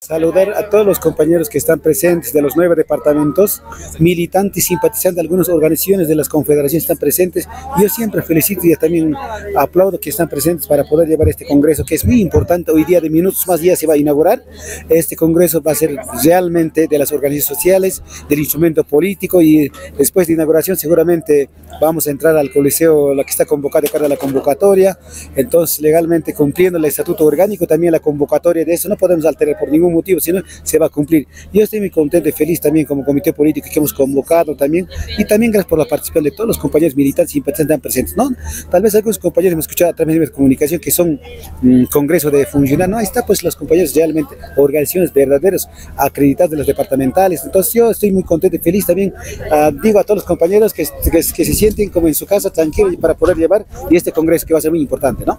Saludar a todos los compañeros que están presentes de los nueve departamentos, militantes, simpatizantes de algunas organizaciones de las confederaciones están presentes. Yo siempre felicito y también aplaudo que están presentes para poder llevar este congreso, que es muy importante. Hoy día, de minutos más días, se va a inaugurar. Este congreso va a ser realmente de las organizaciones sociales, del instrumento político y después de inauguración seguramente vamos a entrar al coliseo, la que está convocada de cara a la convocatoria. Entonces, legalmente cumpliendo el estatuto orgánico, también la convocatoria de eso, no podemos alterar por ningún motivo, sino se va a cumplir. Yo estoy muy contento y feliz también como comité político que hemos convocado también, y también gracias por la participación de todos los compañeros militantes y simpatizantes presentes, ¿no? Tal vez algunos compañeros hemos escuchado a través de comunicación que son mm, congreso de funcionarios, no, ahí está pues los compañeros realmente, organizaciones verdaderos, acreditados de los departamentales, entonces yo estoy muy contento y feliz también, ah, digo a todos los compañeros que, que, que, se sienten como en su casa tranquilos para poder llevar y este congreso que va a ser muy importante, ¿no?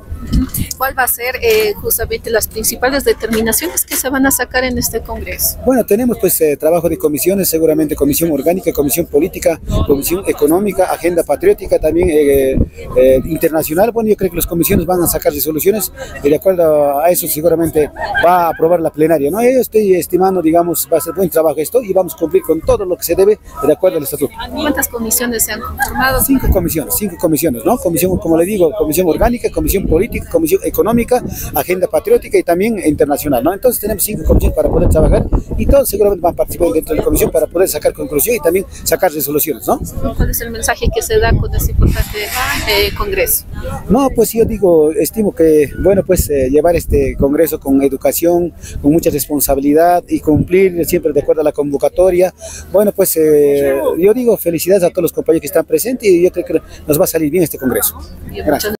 ¿Cuál va a ser eh, justamente las principales determinaciones que se van a sacar en este Congreso? Bueno, tenemos pues eh, trabajo de comisiones, seguramente comisión orgánica, comisión política, comisión económica, agenda patriótica, también eh, eh, internacional. Bueno, yo creo que las comisiones van a sacar resoluciones y de acuerdo a eso seguramente va a aprobar la plenaria. ¿no? Yo estoy estimando, digamos, va a ser buen trabajo esto y vamos a cumplir con todo lo que se debe de acuerdo al estatuto. ¿Cuántas comisiones se han conformado? Cinco comisiones, cinco comisiones, ¿no? Comisión, como le digo, comisión orgánica, comisión política, comisión económica, agenda patriótica y también internacional, ¿no? Entonces tenemos cinco comisiones para poder trabajar y todos seguramente van a participar dentro de la comisión para poder sacar conclusiones y también sacar resoluciones, ¿no? ¿Cuál es el mensaje que se da con este importante eh, congreso? No, pues yo digo, estimo que, bueno, pues eh, llevar este congreso con educación, con mucha responsabilidad y cumplir siempre de acuerdo a la convocatoria. Bueno, pues eh, yo digo felicidades a todos los compañeros que están presentes y yo creo que nos va a salir bien este congreso. Gracias.